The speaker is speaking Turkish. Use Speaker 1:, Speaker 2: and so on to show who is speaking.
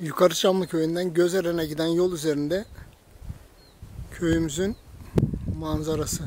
Speaker 1: Yukarı Çamlı köyünden Gözeren'e giden yol üzerinde köyümüzün manzarası.